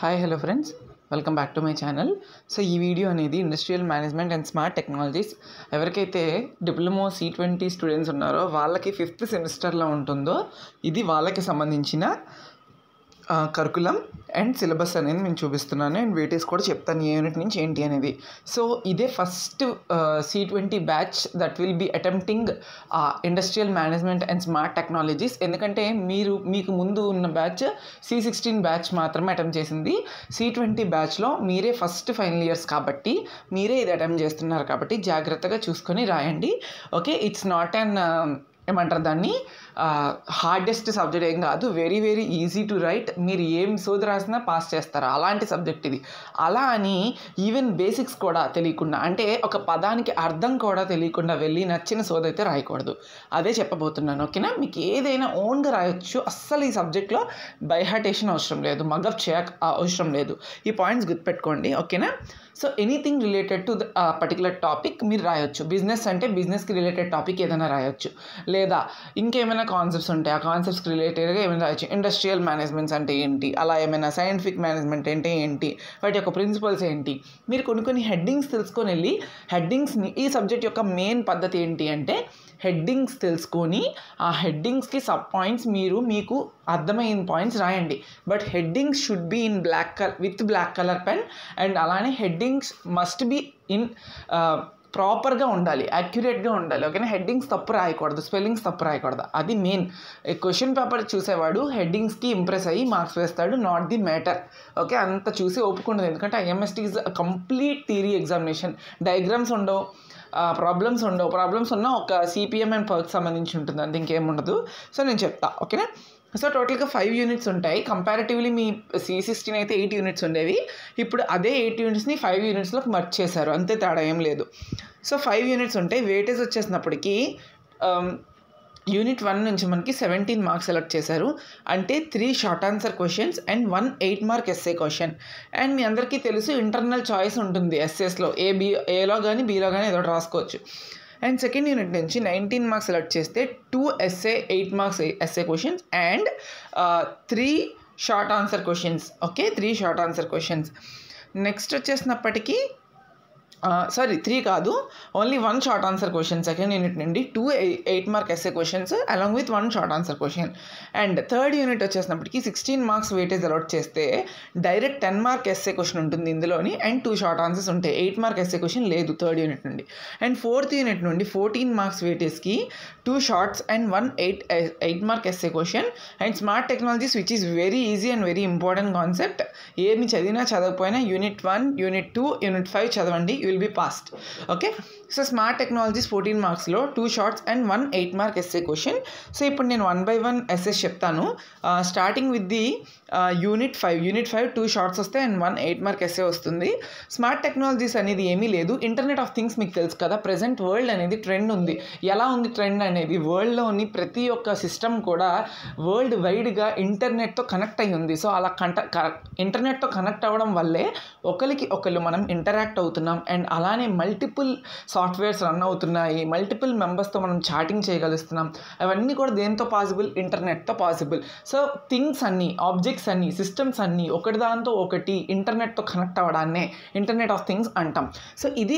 Hi hello friends welcome back to my channel so ఈ video అనేది industrial management and smart technologies ఎవరికైతే diploma C twenty students ఉన్నారో వాళ్ళకి fifth సెమిస్టర్లో ఉంటుందో ఇది వాళ్ళకి సంబంధించిన కరికులం అండ్ సిలబస్ అనేది నేను చూపిస్తున్నాను. అండ్ వెయిటేజ్ కూడా చెప్తాను ఏ యూనిట్ నుంచి ఏంటి అనేది. సో ఇదే first C twenty batch that will be attempting industrial management and smart technologies ఎందుకంటే మీరు మీకు ముందు ఉన్న బ్యాచ్ సి సిక్స్టీన్ బ్యాచ్ మాత్రమే అటెంప్ట్ చేసింది. సి ట్వంటీ బ్యాచ్లో మీరే ఫస్ట్ ఫైనల్ ఇయర్స్ కాబట్టి మీరే ఇది అటెంప్ట్ చేస్తున్నారు కాబట్టి జాగ్రత్తగా చూసుకొని రాయండి. ఓకే ఇట్స్ నాట్ అన్ ఏమంటారు దాన్ని? హార్డెస్ట్ సబ్జెక్ట్ ఏం కాదు. Very very easy to write మీరు ఏం సోది రాసినా పాస్ చేస్తారు. అలాంటి సబ్జెక్ట్ ఇది. అలా అని ఈవెన్ బేసిక్స్ కూడా తెలియకుండా అంటే ఒక పదానికి అర్థం కూడా తెలియకుండా వెళ్ళి నచ్చిన సోది అయితే రాయకూడదు. అదే చెప్పబోతున్నాను ఓకేనా? మీకు ఏదైనా ఓన్గా రాయొచ్చు. అస్సలు ఈ సబ్జెక్ట్లో బైహాటేషన్ అవసరం లేదు. మగప్ చేయక అవసరం లేదు. ఈ పాయింట్స్ గుర్తుపెట్టుకోండి ఓకేనా? So anything related to particular topic మీరు రాయొచ్చు. బిజినెస్ అంటే బిజినెస్కి రిలేటెడ్ టాపిక్ ఏదైనా రాయొచ్చు. లేదా ఇంకేమైనా కాన్సెప్ట్స్ ఉంటాయి ఆ కాన్సెప్ట్స్కి రిలేటెడ్గా ఏమైనా రాయొచ్చు. ఇండస్ట్రియల్ మేనేజ్మెంట్స్ అంటే ఏంటి? అలా ఏమైనా సైంటిఫిక్ మేనేజ్మెంట్ అంటే ఏంటి? వాటి యొక్క ప్రిన్సిపల్స్ ఏంటి? మీరు కొన్ని కొన్ని హెడ్డింగ్స్ తెలుసుకొని వెళ్ళి హెడ్డింగ్స్ని ఈ సబ్జెక్ట్ యొక్క మెయిన్ పద్ధతి ఏంటి అంటే హెడ్డింగ్స్ తెలుసుకొని ఆ హెడ్డింగ్స్కి సబ్ పాయింట్స్ మీరు మీకు అర్థమైన పాయింట్స్ రాయండి. But headings should be in black colour with black colour pen and అలానే హెడ్డింగ్స్ మస్ట్ బి ఇన్ ప్రాపర్గా ఉండాలి యాక్యురేట్గా ఉండాలి. ఓకేనా? హెడ్డింగ్స్ తప్పు రాయకూడదు స్పెల్లింగ్స్ తప్పు రాయకూడదు. అది మెయిన్. క్వశ్చన్ పేపర్ చూసేవాడు హెడ్డింగ్స్కి ఇంప్రెస్ అయ్యి మార్క్స్ వేస్తాడు నాట్ ది మ్యాటర్. ఓకే? అంత చూసి ఒప్పుకుంటుంది ఎందుకంటే IMST is complete theory examination. Diagrams ఉండవు. ప్రాబ్లమ్స్ ఉండవు. ప్రాబ్లమ్స్ ఉన్న ఒక సిపిఎం అండ్ పర్క్ సంబంధించి ఉంటుంది. అంత ఇంకేముండదు సో నేను చెప్తా. ఓకేనా సో టోటల్గా ఫైవ్ యూనిట్స్ ఉంటాయి. కంపారిటివ్లీ మీ సి సిక్స్టీన్ అయితే ఎయిట్ యూనిట్స్ ఉండేవి. ఇప్పుడు అదే ఎయిట్ యూనిట్స్ని ఫైవ్ యూనిట్స్లోకి మర్చ్ చేశారు. అంతే తేడా ఏం లేదు. సో ఫైవ్ యూనిట్స్ ఉంటాయి వెయిటేజ్ వచ్చేసినప్పటికీ um, యూనిట్ వన్ నుంచి మనకి సెవెంటీన్ మార్క్స్ సెలెక్ట్ చేశారు. అంటే three short answer questions and one eight mark SA question. And మీ అందరికీ తెలుసు ఇంటర్నల్ చాయిస్ ఉంటుంది ఎస్ఎస్లో ఏ బి ఏలో కానీ బీలో కానీ ఏదో రాసుకోవచ్చు. అండ్ సెకండ్ యూనిట్ నుంచి నైన్టీన్ మార్క్స్ సెలెక్ట్ చేస్తే two SA eight marks SA questions and three short answer questions. Okay? Three short answer questions. Next వచ్చేసినప్పటికీ sorry three కాదు. Only one short answer question second unit నుండి two eight mark SA questions along with one short answer question and third unit వచ్చేసినప్పటికి sixteen marks weightage allot చేస్తే direct ten mark SA question ఉంటుంది ఇందులోని and two short answers ఉంటాయి. Eight mark SA question లేదు third unit నుండి. And fourth unit నుండి fourteen marks వెయిటేజ్కి two shorts and one eight eight mark SA question and smart technologies which is very easy and very important concept ఏమి చదివినా చదవకపోయినా unit one unit two unit five చదవండి. You will be passed okay so smart technologies fourteen మార్క్స్లో two shorts and one eight mark SA question so ఇప్పుడు నేను one by one SS చెప్తాను. Starting with the unit five unit five two shorts వస్తాయి and one eight mark SA వస్తుంది. Smart technologies అనేది ఏమీ లేదు. Internet of things మీకు తెలుసు కదా. ప్రజెంట్ వరల్డ్ అనేది ట్రెండ్ ఉంది. ఎలా ఉంది ట్రెండ్ అనేది? వరల్డ్లోని ప్రతి ఒక్క సిస్టమ్ కూడా వరల్డ్ వైడ్గా ఇంటర్నెట్తో కనెక్ట్ అయ్యి ఉంది. సో అలా కంట ఇంటర్నెట్తో కనెక్ట్ అవ్వడం వల్లే ఒకరికి ఒకరు మనం ఇంటరాక్ట్ అవుతున్నాం. అండ్ అలానే మల్టిపుల్ సాఫ్ట్వేర్స్ రన్ అవుతున్నాయి మల్టిపుల్ మెంబర్స్తో మనం చాటింగ్ చేయగలుగుతున్నాం అవన్నీ కూడా దేంతో పాసిబుల్ ఇంటర్నెట్తో పాసిబుల్ సో థింగ్స్ అన్నీ ఆబ్జెక్ట్స్ అన్నీ సిస్టమ్స్ అన్నీ ఒకటి దాంతో ఒకటి ఇంటర్నెట్తో కనెక్ట్ అవ్వడాన్నే ఇంటర్నెట్ ఆఫ్ థింగ్స్ అంటాం. సో ఇది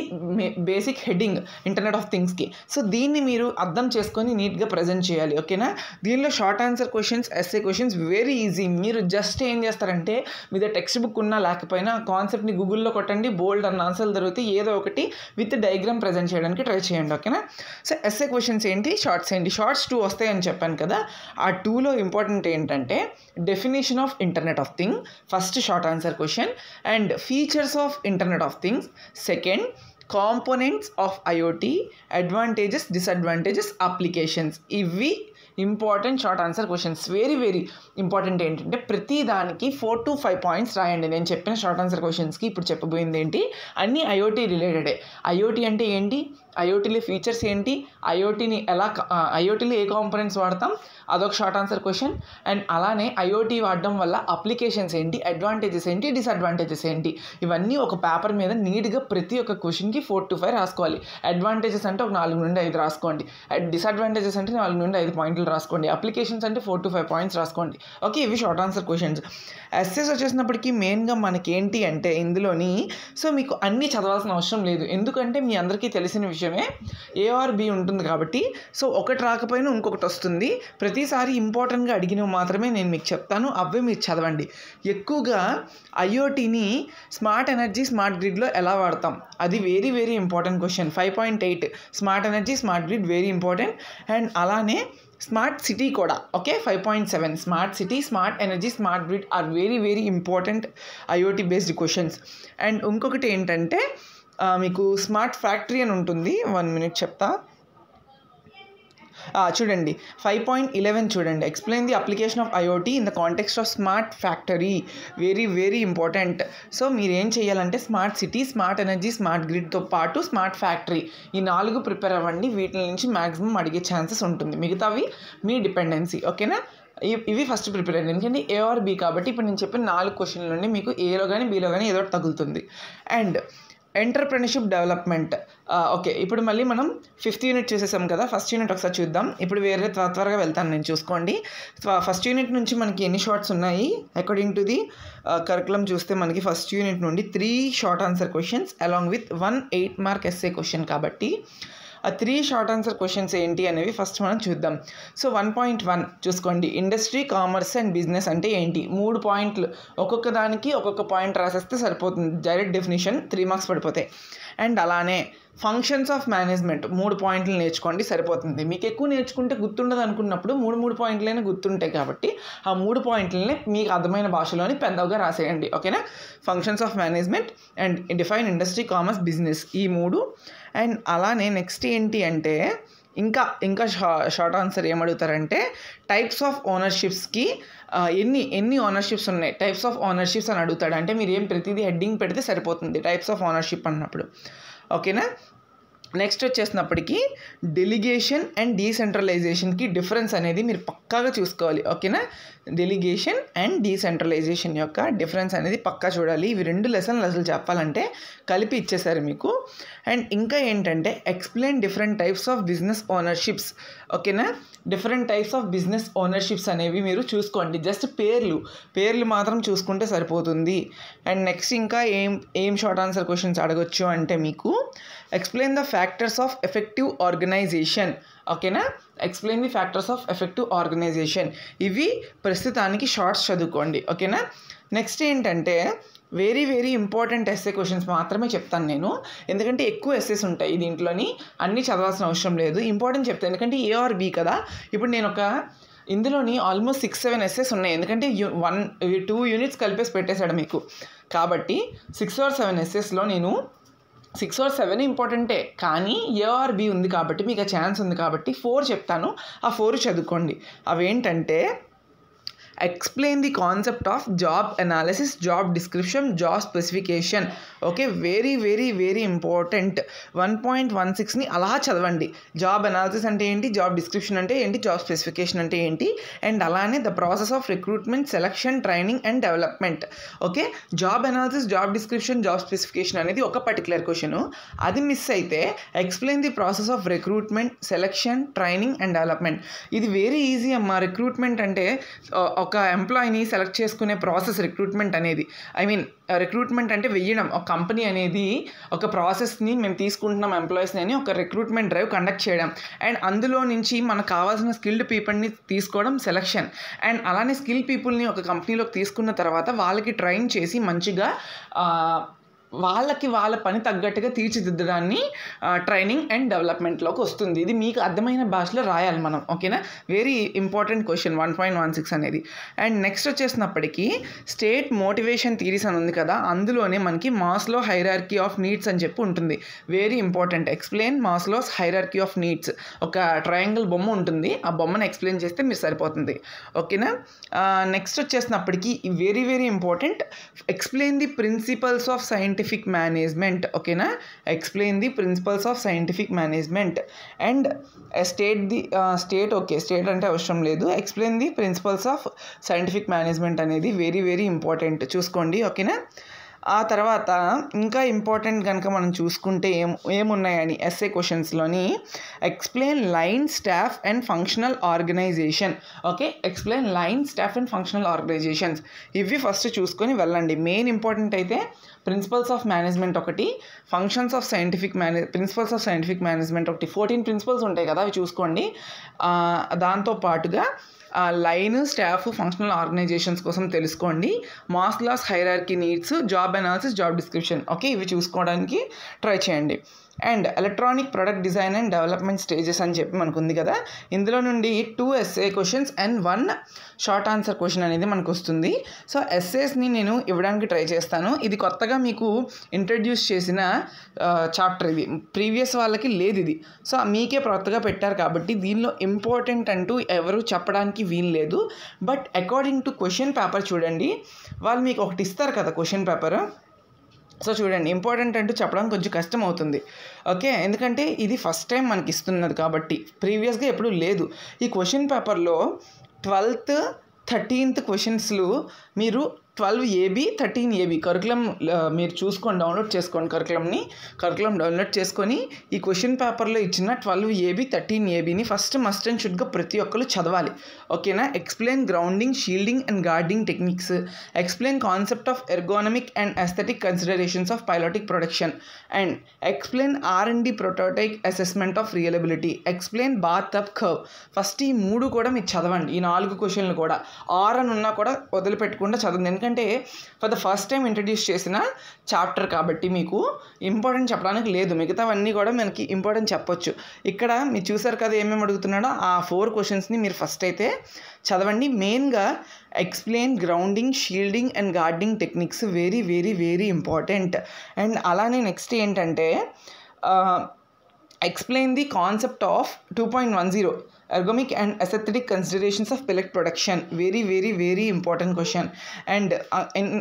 బేసిక్ హెడ్డింగ్ ఇంటర్నెట్ ఆఫ్ థింగ్స్కి సో దీన్ని మీరు అర్థం చేసుకొని నీట్గా ప్రజెంట్ చేయాలి ఓకేనా దీనిలో short answer questions SA questions very easy మీరు జస్ట్ ఏం చేస్తారంటే మీద టెక్స్ట్ బుక్ ఉన్నా లేకపోయినా కాన్సెప్ట్ని గూగుల్లో కొట్టండి బోల్డ్ అన్న ఆన్సర్లు దొరికితే ఏదో ఒకటి విత్ డయాగ్రామ్ ప్రజెంట్ చేయడానికి ట్రై చేయండి ఓకేనా సో ఎస్ఏ క్వశ్చన్స్ ఏంటి? షార్ట్స్ ఏంటి? షార్ట్స్ టూ వస్తాయని చెప్పాను కదా ఆ టూలో ఇంపార్టెంట్ ఏంటంటే definition of internet of thing first short answer question and features of internet of things second components of IoT advantages disadvantages applications ఇవి important short answer questions. Very very important ఏంటంటే ప్రతి దానికి ఫోర్ టు ఫైవ్ పాయింట్స్ రాయండి. నేను చెప్పిన short answer క్వశ్చన్స్కి ఇప్పుడు చెప్పబోయింది ఏంటి? అన్నీ ఐఓటీ రిలేటెడే. ఐఓటీ అంటే ఏంటి? ఐఓటీలో ఫీచర్స్ ఏంటి? ఐఓటీని ఎలా ఐఓటీలో ఏ కాంపనెంట్స్ వాడతాం? అదొక షార్ట్ ఆన్సర్ క్వశ్చన్ అండ్ అలానే ఐఓటీ వాడడం వల్ల అప్లికేషన్స్ ఏంటి? అడ్వాంటేజెస్ ఏంటి? డిసడ్వాంటేజెస్ ఏంటి? ఇవన్నీ ఒక పేపర్ మీద నీట్గా ప్రతి ఒక్క క్వశ్చన్కి ఫోర్ టు ఫైవ్ రాసుకోవాలి. అడ్వాంటేజెస్ అంటే ఒక నాలుగు నుండి ఐదు రాసుకోండి. డిసడ్వాంటేజెస్ అంటే నాలుగు నుండి ఐదు పాయింట్లు రాసుకోండి. అప్లికేషన్స్ అంటే ఫోర్ టు ఫైవ్ పాయింట్స్ రాసుకోండి. ఓకే ఇవి షార్ట్ ఆన్సర్ క్వశ్చన్స్ ఎస్ఎస్ వచ్చేసినప్పటికీ మెయిన్గా మనకేంటి అంటే ఇందులోని సో మీకు అన్నీ చదవాల్సిన అవసరం లేదు. ఎందుకంటే మీ అందరికీ తెలిసిన విషయం విషయమే. ఏఆర్ బి ఉంటుంది కాబట్టి. సో ఒకటి రాకపోయినా ఇంకొకటి వస్తుంది. ప్రతిసారి ఇంపార్టెంట్గా అడిగినవి మాత్రమే నేను మీకు చెప్తాను. అవే మీరు చదవండి. ఎక్కువగా ఐఓటీని స్మార్ట్ ఎనర్జీ స్మార్ట్ గ్రిడ్లో ఎలా వాడతాం? అది very very important question. Five point eight. Smart energy smart grid very important. And అలానే స్మార్ట్ సిటీ కూడా. Okay? Five point seven. Smart city smart energy smart grid are very very important IoT based questions. And ఇంకొకటి ఏంటంటే మీకు smart factory అని ఉంటుంది. One minute చెప్తా. చూడండి. Five point eleven చూడండి. Explain the application of IoT in the context of smart factory very very important so మీరు ఏం చేయాలంటే smart city smart energy smart గ్రిడ్తో పాటు స్మార్ట్ ఫ్యాక్టరీ ఈ నాలుగు ప్రిపేర్ అవ్వండి. వీటి నుంచి మ్యాక్సిమం అడిగే ఛాన్సెస్ ఉంటుంది. మిగతావి మీ డిపెండెన్సీ ఓకేనా ఇవి ఫస్ట్ ప్రిపేర్ అయ్యండి. ఎందుకంటే ఏ ఆర్ బి కాబట్టి ఇప్పుడు నేను చెప్పిన నాలుగు క్వశ్చన్ల నుండి మీకు ఏలో కానీ బీలో కానీ ఏదో ఒకటి తగులుతుంది. And entrepreneurship development. ఓకే ఇప్పుడు మళ్ళీ మనం ఫిఫ్త్ యూనిట్ చూసేసాం కదా ఫస్ట్ యూనిట్ ఒకసారి చూద్దాం. ఇప్పుడు వేరే త్వర త్వరగా వెళ్తాను నేను చూసుకోండి. ఫస్ట్ యూనిట్ నుంచి మనకి ఎన్ని షార్ట్స్ ఉన్నాయి? అకార్డింగ్ టు ది కరికులం చూస్తే మనకి ఫస్ట్ యూనిట్ నుండి three short answer questions along with one eight mark SA question కాబట్టి ఆ త్రీ షార్ట్ ఆన్సర్ క్వశ్చన్స్ ఏంటి అనేవి ఫస్ట్ మనం చూద్దాం. సో వన్ పాయింట్ వన్ చూసుకోండి. ఇండస్ట్రీ కామర్స్ అండ్ బిజినెస్ అంటే ఏంటి? మూడు పాయింట్లు. ఒక్కొక్క దానికి ఒక్కొక్క పాయింట్ రాసేస్తే సరిపోతుంది. డైరెక్ట్ డెఫినేషన్ త్రీ మార్క్స్ పడిపోతాయి. అండ్ అలానే ఫంక్షన్స్ ఆఫ్ మేనేజ్మెంట్ మూడు పాయింట్లు నేర్చుకోండి సరిపోతుంది. మీకు ఎక్కువ నేర్చుకుంటే గుర్తుండదు అనుకున్నప్పుడు మూడు మూడు పాయింట్లైనా గుర్తుంటాయి కాబట్టి ఆ మూడు పాయింట్లని మీకు అర్థమైన భాషలోని పెద్దగా రాసేయండి. ఓకేనా? Functions of management and define industry commerce business ఈ మూడు. అండ్ అలానే నెక్స్ట్ ఏంటి అంటే ఇంకా ఇంకా షా షార్ట్ ఆన్సర్ ఏమడుగుతారంటే టైప్స్ ఆఫ్ ఓనర్షిప్స్కి ఎన్ని ఎన్ని ఓనర్షిప్స్ ఉన్నాయి? టైప్స్ ఆఫ్ ఓనర్షిప్స్ అని అడుగుతాడు. అంటే మీరు ఏం ప్రతిదీ హెడ్డింగ్ పెడితే సరిపోతుంది. టైప్స్ ఆఫ్ ఓనర్షిప్ అన్నప్పుడు. ఓకేనా నెక్స్ట్ వచ్చేసినప్పటికీ డెలిగేషన్ అండ్ డీసెంట్రలైజేషన్కి డిఫరెన్స్ అనేది మీరు పక్కాగా చూసుకోవాలి ఓకేనా? డెలిగేషన్ అండ్ డీసెంట్రలైజేషన్ యొక్క డిఫరెన్స్ అనేది పక్కా చూడాలి. ఇవి రెండు లెసన్లు అసలు చెప్పాలంటే కలిపి ఇచ్చేసారు మీకు. అండ్ ఇంకా ఏంటంటే explain different types of business ownerships ఓకేనా? Different types of business ownerships అనేవి మీరు చూసుకోండి. జస్ట్ పేర్లు పేర్లు మాత్రం చూసుకుంటే సరిపోతుంది. అండ్ నెక్స్ట్ ఇంకా ఏం ఏం షార్ట్ ఆన్సర్ క్వశ్చన్స్ అడగొచ్చు అంటే మీకు explain the factors of effective organization ఓకేనా explain the factors of effective organization ఇవి ప్రస్తుతానికి షార్ట్స్ చదువుకోండి. ఓకేనా నెక్స్ట్ ఏంటంటే very very important SA questions మాత్రమే చెప్తాను నేను. ఎందుకంటే ఎక్కువ ఎస్ఏస్ ఉంటాయి దీంట్లోని. అన్నీ చదవాల్సిన అవసరం లేదు. ఇంపార్టెంట్ చెప్తాను ఎందుకంటే ఏ ఆర్ బి కదా. ఇప్పుడు నేను ఒక ఇందులోని ఆల్మోస్ట్ సిక్స్ సెవెన్ ఎస్ఎస్ ఉన్నాయి. ఎందుకంటే యూ వన్ టూ యూనిట్స్ కలిపేసి పెట్టేశాడు మీకు. కాబట్టి సిక్స్ ఆర్ సెవెన్ ఎస్ఎస్లో నేను సిక్స్ ఆర్ సెవెన్ ఇంపార్టెంటే. కానీ ఏఆర్ బి ఉంది కాబట్టి మీకు ఆ ఛాన్స్ ఉంది కాబట్టి ఫోర్ చెప్తాను. ఆ ఫోర్ చదువుకోండి. అవేంటంటే explain the concept of job analysis job description job specification okay very very very important one point one సిక్స్ని అలా చదవండి. జాబ్ అనాలిసిస్ అంటే ఏంటి? జాబ్ డిస్క్రిప్షన్ అంటే ఏంటి? జాబ్ స్పెసిఫికేషన్ అంటే ఏంటి? అండ్ అలానే the process of recruitment selection training and development okay job analysis job description job specification అనేది ఒక పర్టికులర్ క్వశ్చన్ అది మిస్ అయితే explain the process of recruitment selection training and development ఇది వెరీ ఈజీ అమ్మా. Recruitment అంటే ఒక ఒక ఎంప్లాయీని సెలెక్ట్ చేసుకునే ప్రాసెస్ రిక్రూట్మెంట్ అనేది. ఐ మీన్ రిక్రూట్మెంట్ అంటే వెయ్యడం. ఒక కంపెనీ అనేది ఒక ప్రాసెస్ని మేము తీసుకుంటున్నాం ఎంప్లాయీస్ని అని ఒక రిక్రూట్మెంట్ డ్రైవ్ కండక్ట్ చేయడం. అండ్ అందులో నుంచి మనకు కావాల్సిన స్కిల్డ్ పీపుల్ని తీసుకోవడం సెలక్షన్ అండ్ అలానే స్కిల్ పీపుల్ని ఒక కంపెనీలోకి తీసుకున్న తర్వాత వాళ్ళకి ట్రైన్ చేసి మంచిగా వాళ్ళకి వాళ్ళ పని తగ్గట్టుగా తీర్చిదిద్దడాన్ని ట్రైనింగ్ అండ్ డెవలప్మెంట్లోకి వస్తుంది. ఇది మీకు అర్థమైన భాషలో రాయాలి మనం ఓకేనా? Very important question one point one six అనేది. అండ్ నెక్స్ట్ వచ్చేసినప్పటికీ స్టేట్ మోటివేషన్ థీరీస్ అని ఉంది కదా అందులోనే మనకి మాస్లో హైరార్కీ ఆఫ్ నీడ్స్ అని చెప్పి ఉంటుంది. Very important explain Maslow's hierarchy of needs ఒక ట్రయాంగిల్ బొమ్మ ఉంటుంది. ఆ బొమ్మను ఎక్స్ప్లెయిన్ చేస్తే మీరు సరిపోతుంది. ఓకేనా? Next వచ్చేసినప్పటికీ very very important explain the principles of scientific scientific management ఓకేనా explain the principles of scientific management and state the state okay state అంటే అవసరం లేదు explain the principles of scientific management అనేది వెరీ వెరీ ఇంపార్టెంట్ చూసుకోండి ఓకేనా ఆ తర్వాత ఇంకా ఇంపార్టెంట్ కనుక మనం చూసుకుంటే ఏం ఏమున్నాయని SA క్వశ్చన్స్లోని explain line staff and functional organization okay explain line staff and functional organizations ఇవి ఫస్ట్ చూసుకొని వెళ్ళండి. మెయిన్ ఇంపార్టెంట్ అయితే ప్రిన్సిపల్స్ ఆఫ్ మేనేజ్మెంట్ ఒకటి functions of scientific manage principles of scientific management ఒకటి. ఫోర్టీన్ ప్రిన్సిపల్స్ ఉంటాయి కదా అవి చూసుకోండి. దాంతో పాటుగా లైన్ స్టాఫ్ ఫంక్షనల్ ఆర్గనైజేషన్స్ కోసం తెలుసుకోండి. Maslow's hierarchy needs job analysis job description. Okay ఇవి చూసుకోవడానికి ట్రై చేయండి. And electronic product design and development stages అని చెప్పి మనకు ఉంది కదా. ఇందులో నుండి two SA questions and one short answer question అనేది మనకు వస్తుంది సో ఎస్ఏస్ని నేను ఇవ్వడానికి ట్రై చేస్తాను. ఇది కొత్తగా మీకు ఇంట్రడ్యూస్ చేసిన చాప్టర్ ఇది. ప్రీవియస్ వాళ్ళకి లేదు ఇది. సో మీకే కొత్తగా పెట్టారు కాబట్టి దీనిలో ఇంపార్టెంట్ అంటూ ఎవరు చెప్పడానికి వీలు లేదు. But according to question paper చూడండి. వాళ్ళు మీకు ఒకటి ఇస్తారు కదా క్వశ్చన్ పేపర్ సో చూడండి ఇంపార్టెంట్ అంటూ చెప్పడం కొంచెం కష్టం అవుతుంది ఓకే? ఎందుకంటే ఇది ఫస్ట్ టైం మనకి ఇస్తున్నది కాబట్టి ప్రీవియస్గా ఎప్పుడూ లేదు. ఈ క్వశ్చన్ పేపర్లో ట్వెల్త్ థర్టీన్త్ క్వశ్చన్స్లు మీరు twelve AB thirteen AB curriculum మీరు చూసుకొని డౌన్లోడ్ చేసుకోండి కరికులంని. కరికులం డౌన్లోడ్ చేసుకొని ఈ క్వశ్చన్ పేపర్లో ఇచ్చిన ట్వెల్వ్ ఏబీ థర్టీన్ ఏబీని ఫస్ట్ మస్ట్ అండ్ షుడ్గా ప్రతి ఒక్కరు చదవాలి. ఓకేనా? Explain grounding shielding and guarding techniques explain concept of ergonomic and aesthetic considerations of pilotic production and explain R and D prototype assessment of reliability explain bathtub curve first ఈ మూడు కూడా మీరు చదవండి. ఈ నాలుగు క్వశ్చన్లు కూడా. ఆర్ అని ఉన్నా కూడా వదిలిపెట్టకుండా చదవండి. ఎందుకంటే for the first time introduce చేసిన చాప్టర్ కాబట్టి మీకు ఇంపార్టెంట్ చెప్పడానికి లేదు. మిగతావన్నీ కూడా మనకి ఇంపార్టెంట్ చెప్పొచ్చు. ఇక్కడ మీరు చూసారు కదా ఏమేమి అడుగుతున్నాడో? ఆ ఫోర్ క్వశ్చన్స్ని మీరు ఫస్ట్ అయితే చదవండి. మెయిన్గా explain grounding shielding and guarding techniques very very very important and అలానే నెక్స్ట్ ఏంటంటే explain the concept of two point one zero ergonomic and aesthetic considerations of pellet production. Very very very important question and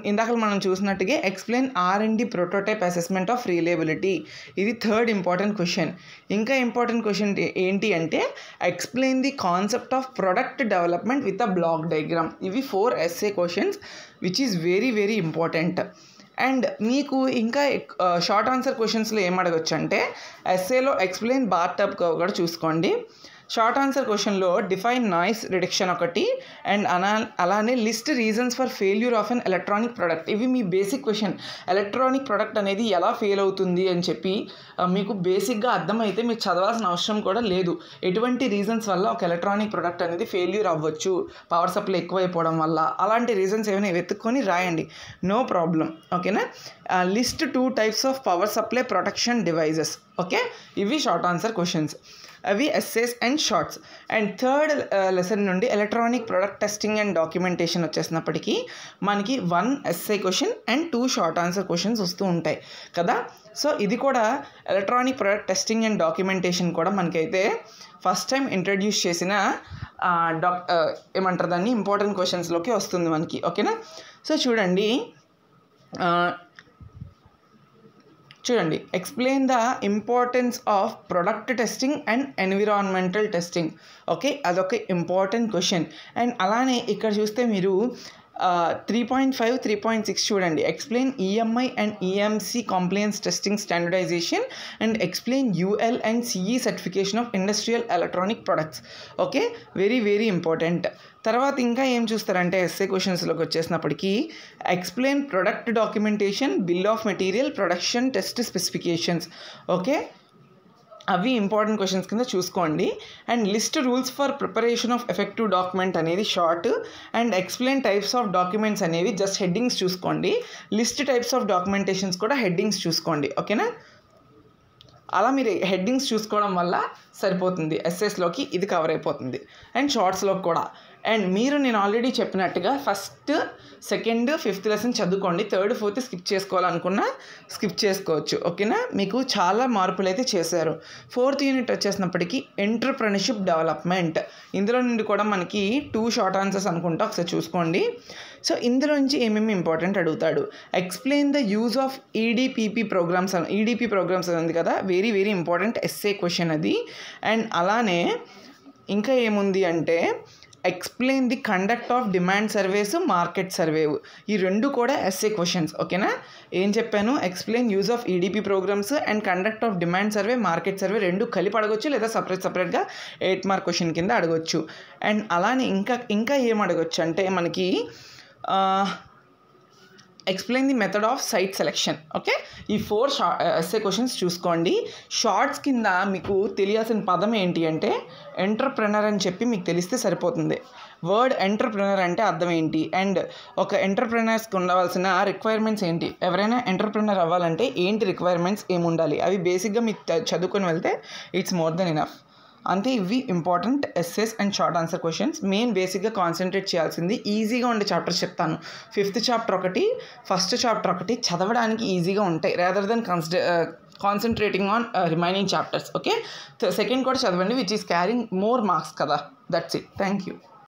ఇందాక మనం చూసినట్టుగా explain R and D prototype assessment of reliability ఇది third important question ఇంకా important question ఏంటి అంటే explain the concept of product development with a block diagram ఇవి four SA questions which is very very important and మీకు ఇంకా short answer క్వశ్చన్స్లో ఏం అడగచ్చు అంటే ఎస్ఏలో ఎక్స్ప్లెయిన్ బార్ టబ్ కూడా చూసుకోండి. షార్ట్ ఆన్సర్ క్వశ్చన్లో డిఫైన్ నాయిస్ రిడక్షన్ ఒకటి అండ్ అలా అలానే list reasons for failure of an electronic product. ఇవి మీ బేసిక్ క్వశ్చన్. ఎలక్ట్రానిక్ ప్రొడక్ట్ అనేది ఎలా ఫెయిల్ అవుతుంది అని చెప్పి మీకు బేసిక్గా అర్థమైతే మీరు చదవాల్సిన అవసరం కూడా లేదు. ఎటువంటి రీజన్స్ వల్ల ఒక ఎలక్ట్రానిక్ ప్రొడక్ట్ అనేది ఫెయిల్యూర్ అవ్వచ్చు? పవర్ సప్లై ఎక్కువైపోవడం వల్ల. అలాంటి రీజన్స్ ఏమైనా వెతుక్కొని రాయండి. No problem. ఓకేనా? List two types of power supply protection devices. Okay ఇవి షార్ట్ ఆన్సర్ క్వశ్చన్స్ అవి SAs and shorts and third lesson నుండి electronic product testing and documentation వచ్చేసినప్పటికీ మనకి one SI question and two short answer questions వస్తూ ఉంటాయి. కదా? So ఇది కూడా electronic product testing and documentation కూడా మనకైతే ఫస్ట్ టైం ఇంట్రడ్యూస్ చేసిన డాక్ ఏమంటారు దాన్ని? ఇంపార్టెంట్ క్వశ్చన్స్లోకి వస్తుంది మనకి. ఓకేనా సో చూడండి. చూడండి. Explain the importance of product testing and environmental testing okay అదొక ఇంపార్టెంట్ క్వశ్చన్ అండ్ అలానే ఇక్కడ చూస్తే మీరు three point five three point six చూడండి. Explain EMI and EMC compliance testing standardization and explain UL and CE certification of industrial electronic products okay very very important తర్వాత ఇంకా ఏం చూస్తారంటే ఎస్ఏ క్వశ్చన్స్లోకి వచ్చేసినప్పటికీ explain product documentation bill of material production test specifications okay అవి important questions కింద చూసుకోండి. And list rules for preparation of effective document అనేది short and explain types of documents అనేవి జస్ట్ హెడ్డింగ్స్ చూసుకోండి. లిస్ట్ టైప్స్ ఆఫ్ డాక్యుమెంటేషన్స్ కూడా headings చూసుకోండి. ఓకేనా అలా మీరు హెడ్డింగ్స్ చూసుకోవడం వల్ల సరిపోతుంది. ఎస్ఎస్లోకి ఇది కవర్ అయిపోతుంది. అండ్ షార్ట్స్లోకి కూడా. అండ్ మీరు నేను ఆల్రెడీ చెప్పినట్టుగా ఫస్ట్ సెకండ్ ఫిఫ్త్ లెసన్ చదువుకోండి. థర్డ్ ఫోర్త్ స్కిప్ చేసుకోవాలనుకున్నా స్కిప్ చేసుకోవచ్చు. ఓకేనా? మీకు చాలా మార్పులు అయితే చేశారు. ఫోర్త్ యూనిట్ వచ్చేసినప్పటికీ ఎంటర్ప్రెన్షిప్ డెవలప్మెంట్. ఇందులో నుండి కూడా మనకి టూ షార్ట్ ఆన్సర్స్ అనుకుంటా ఒకసారి చూసుకోండి. సో ఇందులో నుంచి ఏమేమి ఇంపార్టెంట్ అడుగుతాడు? Explain the use of EDPP programs EDP programs ఉంది కదా? Very very important SA question అది. అండ్ అలానే ఇంకా ఏముంది అంటే explain the conduct of demand surveys market survey ఈ రెండు కూడా ఎస్ఏ క్వశ్చన్స్ ఓకేనా ఏం చెప్పాను? Explain use of EDP programs and conduct of demand survey market survey రెండు కలిపి అడగొచ్చు లేదా సపరేట్ సపరేట్గా ఎయిట్ మార్క్ క్వశ్చన్ కింద అడగొచ్చు. అండ్ అలానే ఇంకా ఇంకా ఏం అడగొచ్చు? అంటే మనకి explain the method of site selection okay ఈ ఫోర్ షా ఎస్ఏ క్వశ్చన్స్ చూసుకోండి. షార్ట్స్ కింద మీకు తెలియాల్సిన పదం ఏంటి అంటే ఎంటర్ప్రెనర్ అని చెప్పి మీకు తెలిస్తే సరిపోతుంది. వర్డ్ ఎంటర్ప్రెనర్ అంటే అర్థం ఏంటి? అండ్ ఒక ఎంటర్ప్రెనర్స్కి ఉండవలసిన రిక్వైర్మెంట్స్ ఏంటి? ఎవరైనా ఎంటర్ప్రెనర్ అవ్వాలంటే ఏంటి రిక్వైర్మెంట్స్ ఏముండాలి? అవి బేసిక్గా మీకు చదువుకొని వెళ్తే ఇట్స్ మోర్ దెన్ ఇనఫ్ అంతే ఇవి important essays and short answer questions main బేసిక్గా కాన్సన్ట్రేట్ చేయాల్సింది ఈజీగా ఉండే చాప్టర్స్ చెప్తాను. ఫిఫ్త్ చాప్టర్ ఒకటి ఫస్ట్ చాప్టర్ ఒకటి చదవడానికి ఈజీగా ఉంటాయి. Rather than consider concentrating on remaining chapters okay second కూడా చదవండి which is carrying more marks కదా. That's it thank you